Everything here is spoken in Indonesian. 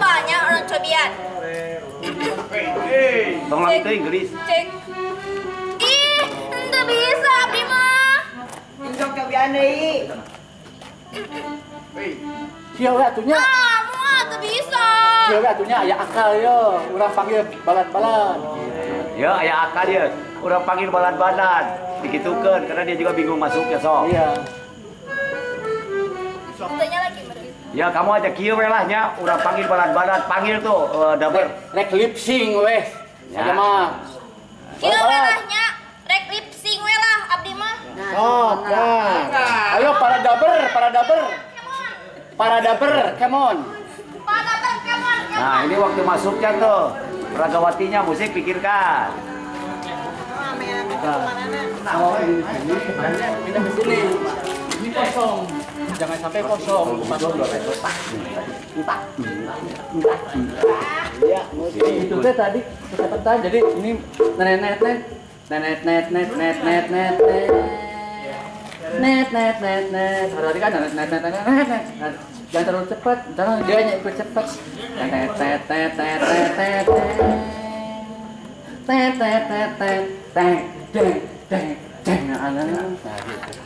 Cobanya orang cobian. Tong lami teh Inggris. Cek. Ih, ente bisa abdi mah. Dicocok-cobian deui. Sia we atunya. Ah, muat teu bisa. Sia we atunya aya akal yo. Urang panggil balan-balan. Ya, aya akal dia. Orang panggil balan-balan. Dikitukeun karena dia juga bingung masuknya sok. Iya. Ya kamu aja kieu we lah nya, urang panggil balan-balan, panggil tuh uh, daber. Rek lip sync weh. Ya. Mah. Kieu we lah nya. Rek lip sync we lah abdi mah. Oh, nah. Ayo para daber, para daber. Para daber, come on. Pada ber, come on, Nah, ini waktu masuknya tuh. Ragawatinya musik pikirkan. Oh, ini ini pindah ke sini. Ini kosong. Jangan sampai kosong. Iya, itu teh tadi kecepatan. Jadi ini net net net net net net net net net net net net net net net net net net jangan terlalu cepat. Jangan dia hanya ikut cepat. Net net net net net net net net net net net net net net net net net